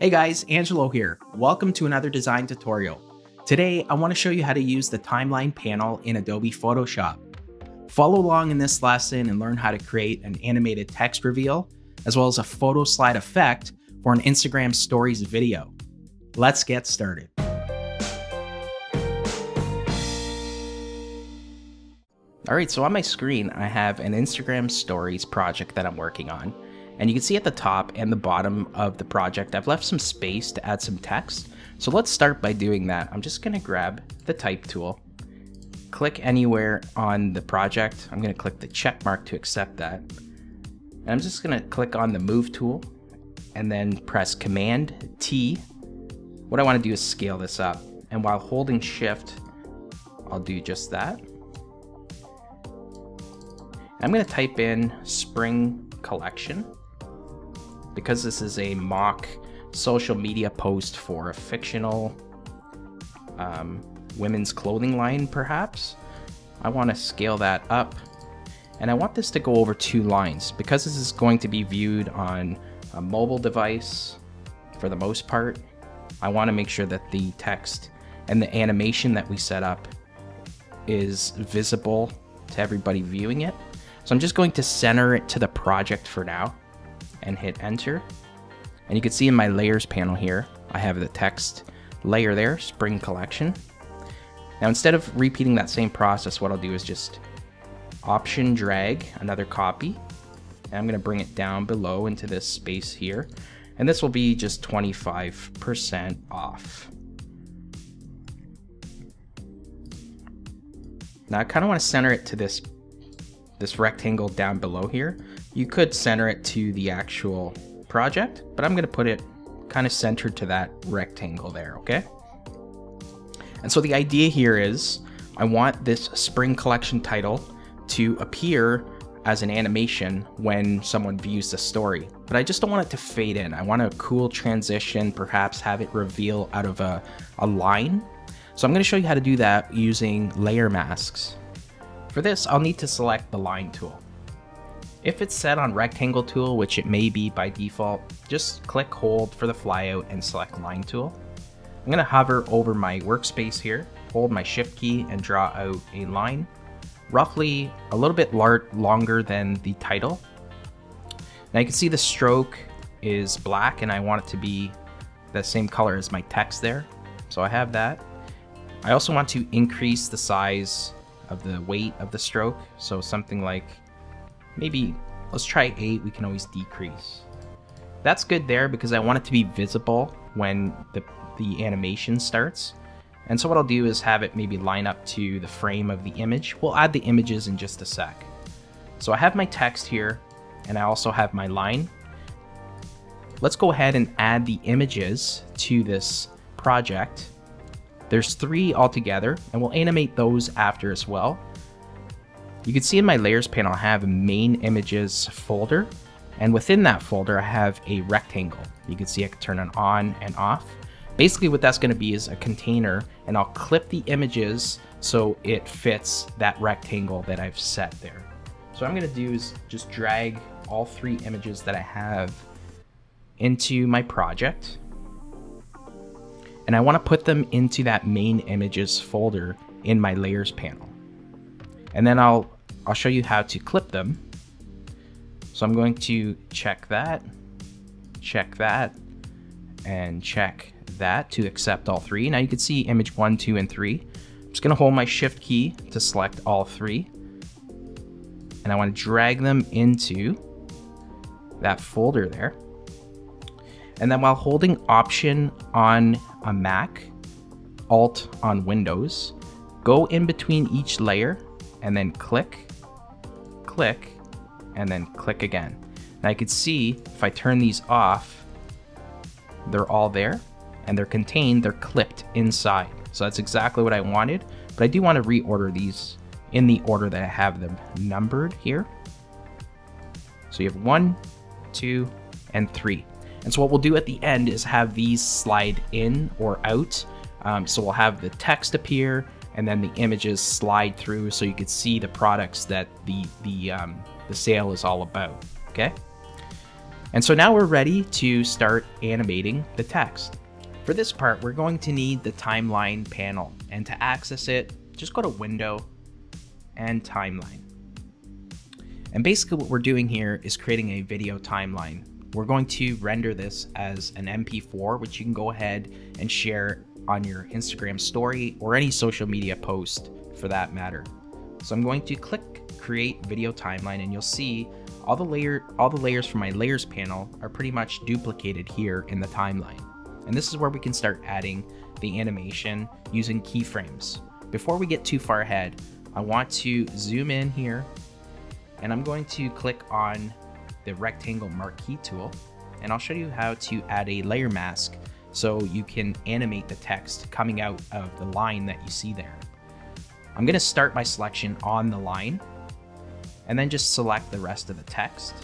Hey guys, Angelo here. Welcome to another design tutorial. Today, I want to show you how to use the timeline panel in Adobe Photoshop. Follow along in this lesson and learn how to create an animated text reveal, as well as a photo slide effect for an Instagram stories video. Let's get started. All right, so on my screen, I have an Instagram stories project that I'm working on. And you can see at the top and the bottom of the project, I've left some space to add some text. So let's start by doing that. I'm just gonna grab the type tool, click anywhere on the project. I'm gonna click the check mark to accept that. And I'm just gonna click on the move tool and then press Command T. What I wanna do is scale this up. And while holding shift, I'll do just that. I'm gonna type in spring collection because this is a mock social media post for a fictional um, women's clothing line, perhaps. I want to scale that up. And I want this to go over two lines because this is going to be viewed on a mobile device for the most part. I want to make sure that the text and the animation that we set up is visible to everybody viewing it. So I'm just going to center it to the project for now and hit enter. And you can see in my layers panel here, I have the text layer there, spring collection. Now instead of repeating that same process, what I'll do is just option drag another copy. And I'm gonna bring it down below into this space here. And this will be just 25% off. Now I kind of want to center it to this this rectangle down below here. You could center it to the actual project, but I'm gonna put it kind of centered to that rectangle there, okay? And so the idea here is I want this spring collection title to appear as an animation when someone views the story, but I just don't want it to fade in. I want a cool transition, perhaps have it reveal out of a, a line. So I'm gonna show you how to do that using layer masks. For this, I'll need to select the line tool. If it's set on rectangle tool, which it may be by default, just click hold for the flyout and select line tool. I'm gonna hover over my workspace here, hold my shift key and draw out a line, roughly a little bit longer than the title. Now you can see the stroke is black and I want it to be the same color as my text there. So I have that. I also want to increase the size of the weight of the stroke. So something like maybe let's try 8, we can always decrease. That's good there because I want it to be visible when the, the animation starts. And so what I'll do is have it maybe line up to the frame of the image. We'll add the images in just a sec. So I have my text here and I also have my line. Let's go ahead and add the images to this project. There's three altogether and we'll animate those after as well. You can see in my layers panel, I have a main images folder. And within that folder, I have a rectangle. You can see I can turn it on and off. Basically what that's gonna be is a container and I'll clip the images so it fits that rectangle that I've set there. So I'm gonna do is just drag all three images that I have into my project. And I wanna put them into that main images folder in my layers panel. And then I'll, I'll show you how to clip them. So I'm going to check that, check that, and check that to accept all three. Now you can see image one, two, and three. I'm just gonna hold my shift key to select all three. And I wanna drag them into that folder there. And then while holding option on a Mac, alt on Windows, go in between each layer and then click, click, and then click again. Now I can see if I turn these off, they're all there and they're contained, they're clipped inside. So that's exactly what I wanted, but I do want to reorder these in the order that I have them numbered here. So you have one, two, and three. And so what we'll do at the end is have these slide in or out. Um, so we'll have the text appear and then the images slide through so you can see the products that the the um, the sale is all about. Okay. And so now we're ready to start animating the text. For this part, we're going to need the timeline panel. And to access it, just go to Window and Timeline. And basically what we're doing here is creating a video timeline. We're going to render this as an MP4, which you can go ahead and share on your Instagram story or any social media post for that matter. So I'm going to click create video timeline and you'll see all the layer all the layers from my layers panel are pretty much duplicated here in the timeline. And this is where we can start adding the animation using keyframes. Before we get too far ahead, I want to zoom in here and I'm going to click on the rectangle marquee tool and I'll show you how to add a layer mask so you can animate the text coming out of the line that you see there. I'm going to start my selection on the line and then just select the rest of the text.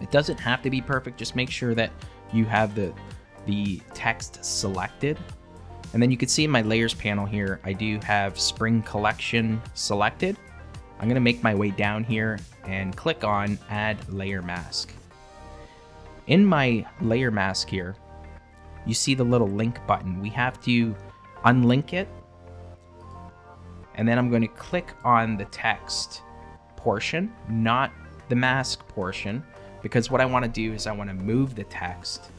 It doesn't have to be perfect, just make sure that you have the, the text selected. And then you can see in my layers panel here, I do have spring collection selected. I'm gonna make my way down here and click on add layer mask. In my layer mask here, you see the little link button. We have to unlink it and then I'm going to click on the text portion, not the mask portion, because what I want to do is I want to move the text.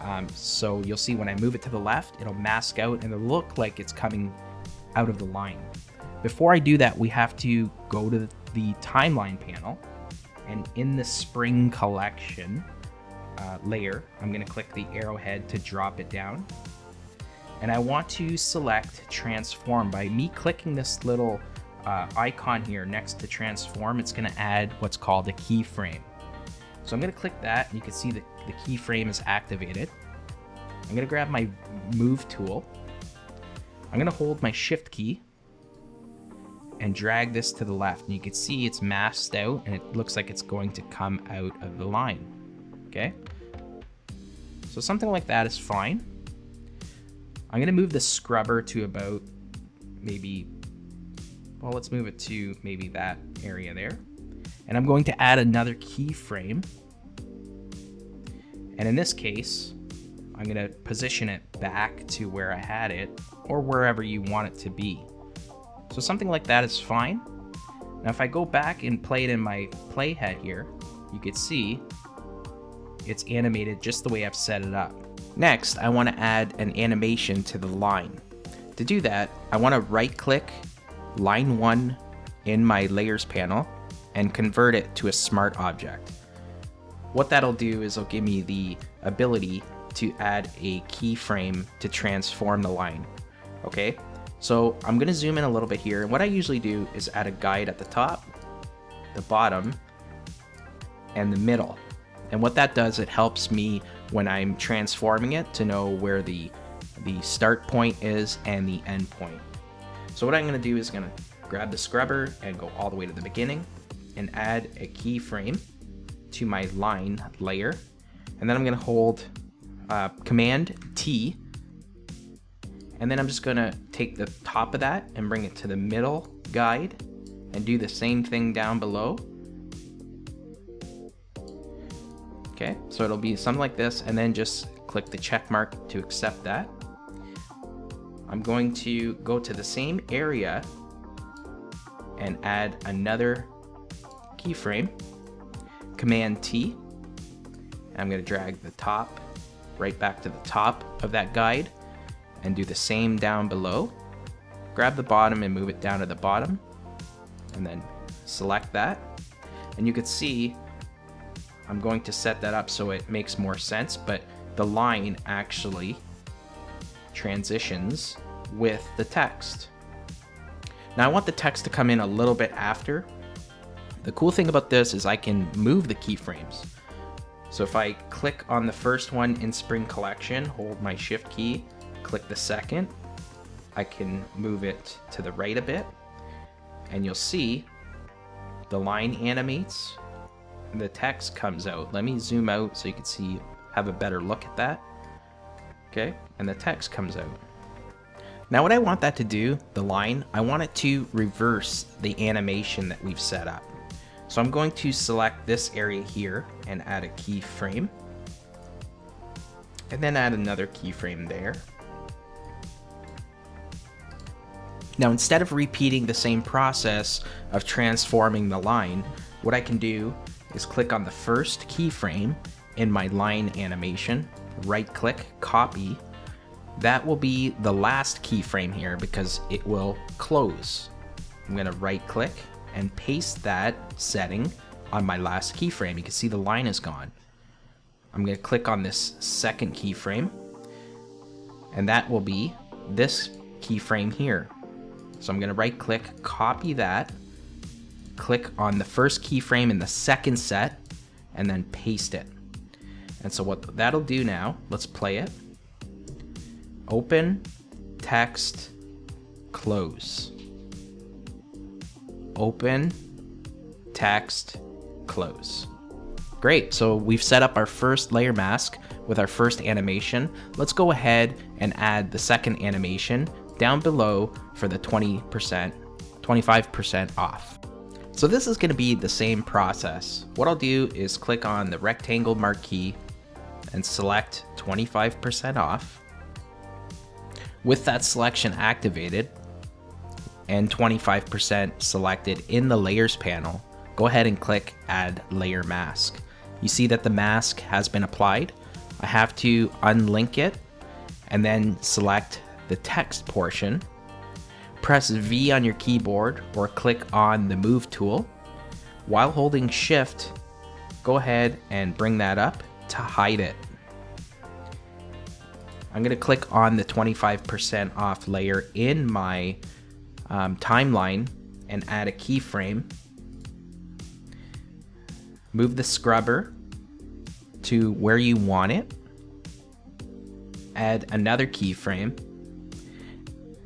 Um, so you'll see when I move it to the left, it'll mask out and it'll look like it's coming out of the line. Before I do that, we have to go to the timeline panel and in the spring collection uh, layer, I'm going to click the arrowhead to drop it down and I want to select transform. By me clicking this little uh, icon here next to transform, it's gonna add what's called a keyframe. So I'm gonna click that and you can see that the keyframe is activated. I'm gonna grab my move tool. I'm gonna hold my shift key and drag this to the left. And you can see it's masked out and it looks like it's going to come out of the line. Okay. So something like that is fine. I'm going to move the scrubber to about maybe, well, let's move it to maybe that area there. And I'm going to add another keyframe. And in this case, I'm going to position it back to where I had it or wherever you want it to be. So something like that is fine. Now if I go back and play it in my playhead here, you can see it's animated just the way I've set it up. Next, I want to add an animation to the line. To do that, I want to right click line 1 in my layers panel and convert it to a smart object. What that'll do is it'll give me the ability to add a keyframe to transform the line. Okay, so I'm gonna zoom in a little bit here. And what I usually do is add a guide at the top, the bottom, and the middle. And what that does, it helps me when I'm transforming it to know where the, the start point is and the end point. So what I'm gonna do is gonna grab the scrubber and go all the way to the beginning and add a keyframe to my line layer. And then I'm gonna hold uh, Command T and then I'm just gonna take the top of that and bring it to the middle guide and do the same thing down below Okay, so it'll be something like this and then just click the check mark to accept that. I'm going to go to the same area and add another keyframe, Command T. I'm going to drag the top right back to the top of that guide and do the same down below. Grab the bottom and move it down to the bottom and then select that. And you can see I'm going to set that up so it makes more sense, but the line actually transitions with the text. Now I want the text to come in a little bit after. The cool thing about this is I can move the keyframes. So if I click on the first one in Spring Collection, hold my Shift key, click the second, I can move it to the right a bit, and you'll see the line animates the text comes out. Let me zoom out so you can see, have a better look at that. Okay, and the text comes out. Now what I want that to do, the line, I want it to reverse the animation that we've set up. So I'm going to select this area here and add a keyframe. And then add another keyframe there. Now instead of repeating the same process of transforming the line, what I can do is click on the first keyframe in my line animation, right click, copy. That will be the last keyframe here because it will close. I'm gonna right click and paste that setting on my last keyframe. You can see the line is gone. I'm gonna click on this second keyframe and that will be this keyframe here. So I'm gonna right click, copy that, click on the first keyframe in the second set, and then paste it. And so what that'll do now, let's play it. Open, text, close. Open, text, close. Great, so we've set up our first layer mask with our first animation. Let's go ahead and add the second animation down below for the 20%, 25% off. So this is gonna be the same process. What I'll do is click on the rectangle marquee and select 25% off. With that selection activated and 25% selected in the layers panel, go ahead and click add layer mask. You see that the mask has been applied. I have to unlink it and then select the text portion. Press V on your keyboard or click on the move tool. While holding shift, go ahead and bring that up to hide it. I'm going to click on the 25% off layer in my um, timeline and add a keyframe. Move the scrubber to where you want it. Add another keyframe.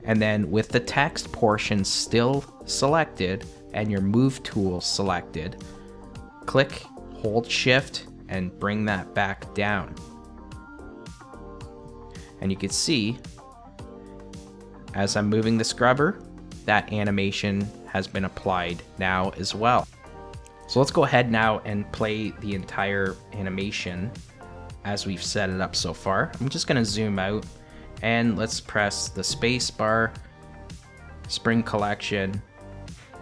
And then with the text portion still selected and your move tool selected, click, hold shift, and bring that back down. And you can see, as I'm moving the scrubber, that animation has been applied now as well. So let's go ahead now and play the entire animation as we've set it up so far. I'm just gonna zoom out and let's press the space bar, spring collection,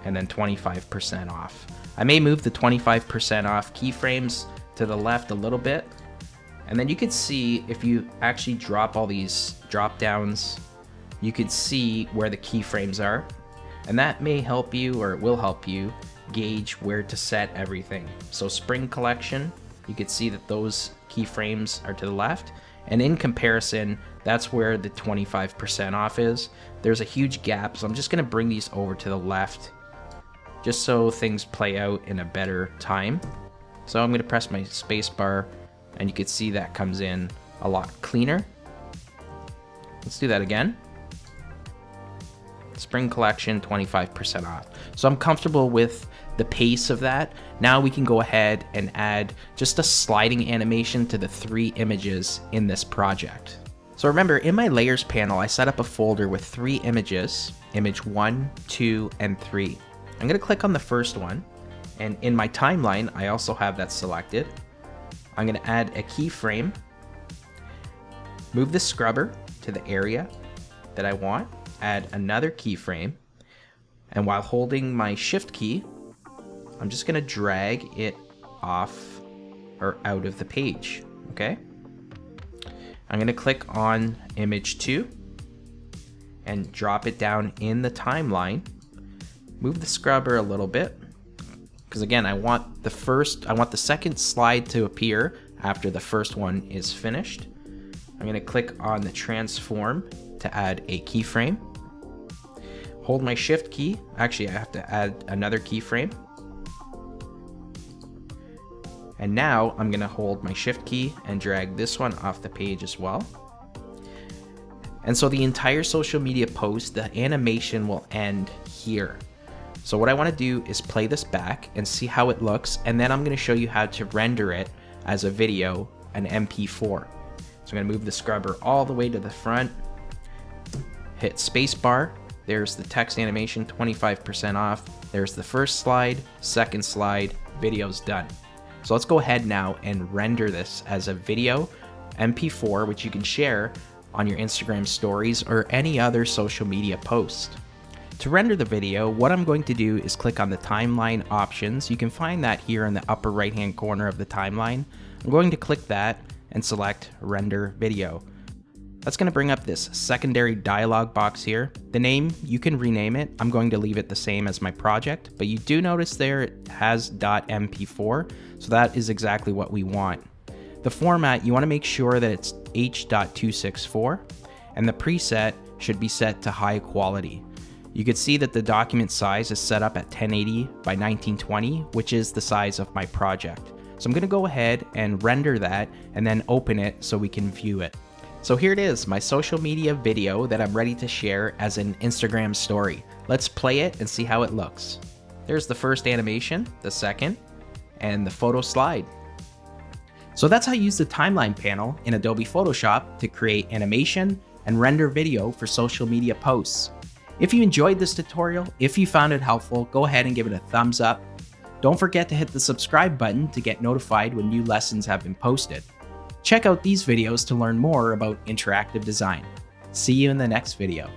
and then 25% off. I may move the 25% off keyframes to the left a little bit and then you can see if you actually drop all these drop downs, you can see where the keyframes are. And that may help you or it will help you gauge where to set everything. So spring collection, you can see that those keyframes are to the left. And in comparison, that's where the 25% off is. There's a huge gap, so I'm just gonna bring these over to the left just so things play out in a better time. So I'm gonna press my space bar and you can see that comes in a lot cleaner. Let's do that again. Spring collection, 25% off. So I'm comfortable with the pace of that. Now we can go ahead and add just a sliding animation to the three images in this project. So remember, in my layers panel, I set up a folder with three images, image one, two, and three. I'm gonna click on the first one, and in my timeline, I also have that selected. I'm going to add a keyframe, move the scrubber to the area that I want, add another keyframe, and while holding my shift key, I'm just going to drag it off or out of the page, okay? I'm going to click on image 2 and drop it down in the timeline. Move the scrubber a little bit because again, I want the first, I want the second slide to appear after the first one is finished. I'm gonna click on the transform to add a keyframe. Hold my shift key. Actually, I have to add another keyframe. And now I'm gonna hold my shift key and drag this one off the page as well. And so the entire social media post, the animation will end here. So what I wanna do is play this back and see how it looks, and then I'm gonna show you how to render it as a video, an MP4. So I'm gonna move the scrubber all the way to the front, hit spacebar, there's the text animation 25% off, there's the first slide, second slide, video's done. So let's go ahead now and render this as a video MP4, which you can share on your Instagram stories or any other social media post. To render the video, what I'm going to do is click on the timeline options. You can find that here in the upper right hand corner of the timeline. I'm going to click that and select render video. That's going to bring up this secondary dialog box here. The name, you can rename it. I'm going to leave it the same as my project, but you do notice there it has .mp4, so that is exactly what we want. The format, you want to make sure that it's H.264, and the preset should be set to high quality. You can see that the document size is set up at 1080 by 1920, which is the size of my project. So I'm gonna go ahead and render that and then open it so we can view it. So here it is, my social media video that I'm ready to share as an Instagram story. Let's play it and see how it looks. There's the first animation, the second, and the photo slide. So that's how you use the timeline panel in Adobe Photoshop to create animation and render video for social media posts. If you enjoyed this tutorial, if you found it helpful, go ahead and give it a thumbs up. Don't forget to hit the subscribe button to get notified when new lessons have been posted. Check out these videos to learn more about interactive design. See you in the next video.